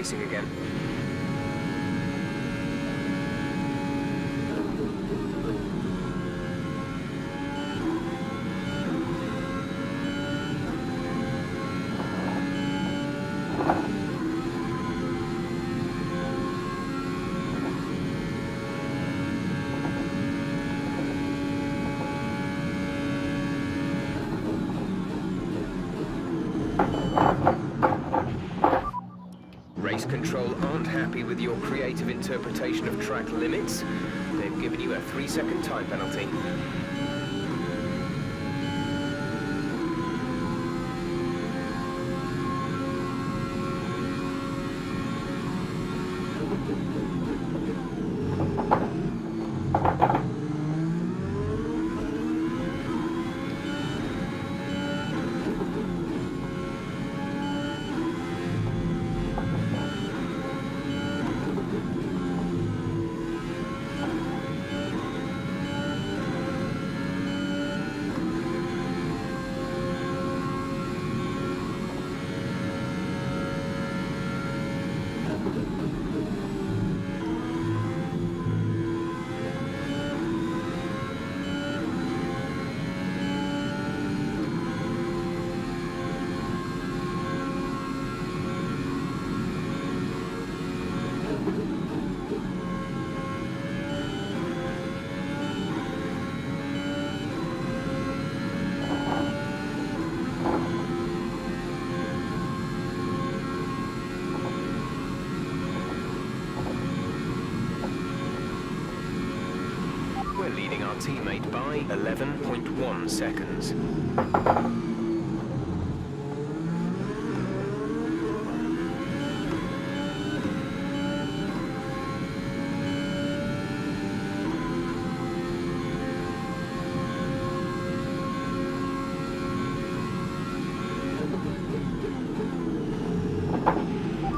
Racing again. Control aren't happy with your creative interpretation of track limits. They've given you a three-second time penalty. Teammate by 11.1 seconds.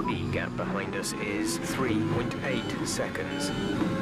The gap behind us is 3.8 seconds.